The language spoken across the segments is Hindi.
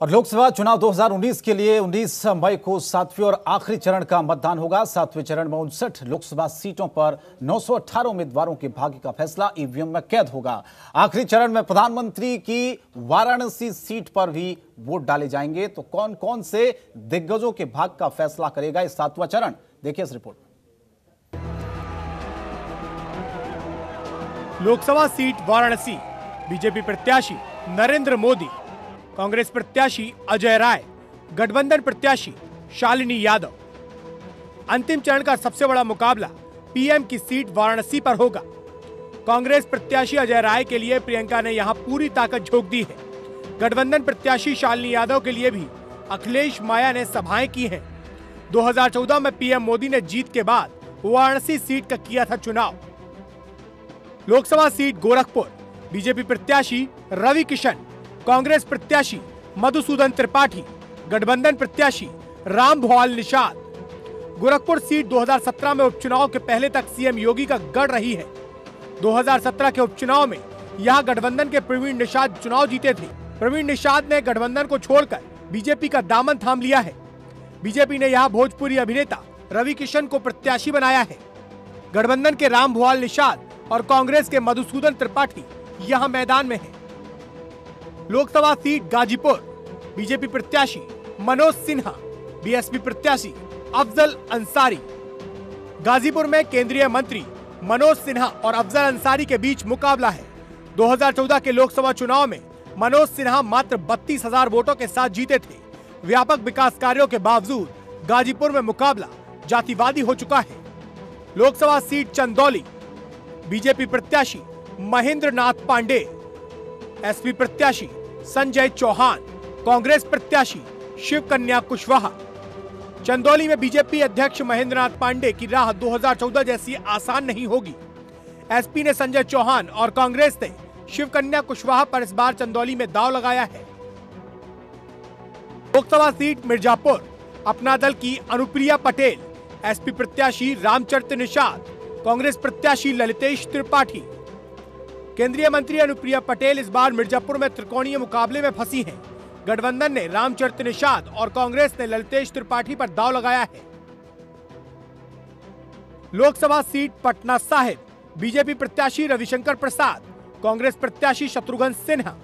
और लोकसभा चुनाव 2019 के लिए 19 मई को सातवें और आखिरी चरण का मतदान होगा। सातवें चरण में उनसठ लोकसभा सीटों पर 918 उम्मीदवारों के भाग्य का फैसला ईवीएम में कैद होगा। आखिरी चरण में प्रधानमंत्री की वाराणसी सीट पर भी वोट डाले जाएँगे। तो कौन कौन से दिग्गजों के भाग का फैसला करेगा इस सातवां चरण? देखिए इस report Lok Sabha seat Varanasi, BJP प्रत्याशी नरेंद्र मोदी कांग्रेस प्रत्याशी अजय राय, गठबंधन प्रत्याशी शालिनी यादव। अंतिम चरण का सबसे बड़ा मुकाबला पीएम की सीट वाराणसी पर होगा। कांग्रेस प्रत्याशी अजय राय के लिए प्रियंका ने यहाँ पूरी ताकत झोंक दी है। गठबंधन प्रत्याशी शालिनी यादव के लिए भी अखिलेश माया ने सभाएँ की हैं। 2014 में पीएम मोदी ने जीत के बाद वाराणसी सीट का किया था चुनाव। लोकसभा सीट गोरखपुर, बीजेपी प्रत्याशी रवि किशन कांग्रेस प्रत्याशी मधुसूदन त्रिपाठी, गठबंधन प्रत्याशी राम भुआल निषाद। गोरखपुर सीट 2017 में उपचुनाव के पहले तक सीएम योगी का गढ़ रही है। 2017 के उपचुनाव में यहाँ गठबंधन के प्रवीण निषाद चुनाव जीते थे। प्रवीण निषाद ने गठबंधन को छोड़कर बीजेपी का दामन थाम लिया है। बीजेपी ने यहाँ भोजपुरी अभिनेता रवि किशन को प्रत्याशी बनाया है। गठबंधन के राम भुआल निषाद और कांग्रेस के मधुसूदन त्रिपाठी यहाँ मैदान में हैं। लोकसभा सीट गाजीपुर, बीजेपी प्रत्याशी मनोज सिन्हा, बीएसपी प्रत्याशी अफजल अंसारी। गाजीपुर में केंद्रीय मंत्री मनोज सिन्हा और अफजल अंसारी के बीच मुकाबला है। 2014 के लोकसभा चुनाव में मनोज सिन्हा मात्र बत्तीस हज़ार वोटों के साथ जीते थे। व्यापक विकास कार्यों के बावजूद गाजीपुर में मुकाबला जातिवादी हो चुका है। लोकसभा सीट चंदौली, बीजेपी प्रत्याशी महेंद्र नाथ पांडे एसपी प्रत्याशी संजय चौहान, कांग्रेस प्रत्याशी शिव कन्या कुशवाहा। चंदौली में बीजेपी अध्यक्ष महेंद्र नाथ पांडे की राह 2014 जैसी आसान नहीं होगी। एसपी ने संजय चौहान और कांग्रेस ने शिव कन्या कुशवाहा पर इस बार चंदौली में दाव लगाया है। लोकसभा सीट मिर्जापुर, अपना दल की अनुप्रिया पटेल, एसपी प्रत्याशी रामचरित निषाद, कांग्रेस प्रत्याशी ललितेश त्रिपाठी केंद्रीय मंत्री अनुप्रिया पटेल इस बार मिर्जापुर में त्रिकोणीय मुकाबले में फंसी हैं। गठबंधन ने रामचरित निषाद और कांग्रेस ने ललितेश त्रिपाठी पर दाव लगाया है लोकसभा सीट पटना साहिब, बीजेपी प्रत्याशी रविशंकर प्रसाद, कांग्रेस प्रत्याशी शत्रुघ्न सिन्हा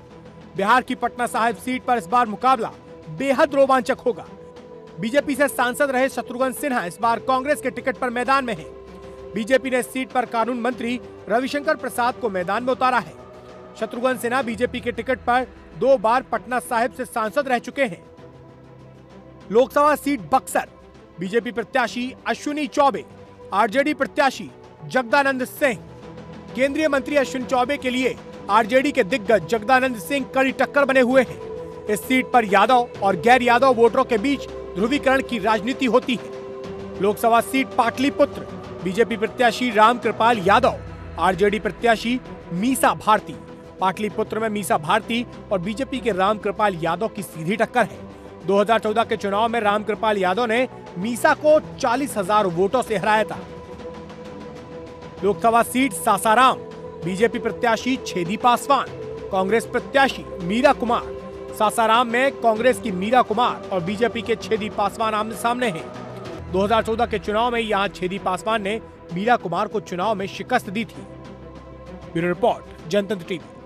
बिहार की पटना साहिब सीट पर इस बार मुकाबला बेहद रोमांचक होगा बीजेपी से सांसद रहे शत्रुघ्न सिन्हा इस बार कांग्रेस के टिकट पर मैदान में हैं। बीजेपी ने सीट पर कानून मंत्री रविशंकर प्रसाद को मैदान में उतारा है। शत्रुघ्न सिन्हा बीजेपी के टिकट पर दो बार पटना साहिब से सांसद रह चुके हैं। लोकसभा सीट बक्सर, बीजेपी प्रत्याशी अश्विनी चौबे, आरजेडी प्रत्याशी जगदानंद सिंह। केंद्रीय मंत्री अश्विन चौबे के लिए आरजेडी के दिग्गज जगदानंद सिंह कड़ी टक्कर बने हुए हैं। इस सीट पर यादव और गैर यादव वोटरों के बीच ध्रुवीकरण की राजनीति होती है। लोकसभा सीट पाटलिपुत्र बीजेपी प्रत्याशी राम कृपाल यादव, आरजेडी प्रत्याशी मीसा भारती, पाटलिपुत्र में मीसा भारती और बीजेपी के राम कृपाल यादव की सीधी टक्कर है। 2014 के चुनाव में राम कृपाल यादव ने मीसा को चालीस हज़ार वोटों से हराया था। लोकसभा सीट सासाराम, बीजेपी प्रत्याशी छेदी पासवान, कांग्रेस प्रत्याशी मीरा कुमार। सासाराम में कांग्रेस की मीरा कुमार और बीजेपी के छेदी पासवान आमने सामने हैं। 2014 के चुनाव में यहाँ छेदी पासवान ने मीरा कुमार को चुनाव में शिकस्त दी थी। Bureau report, Jantantra TV.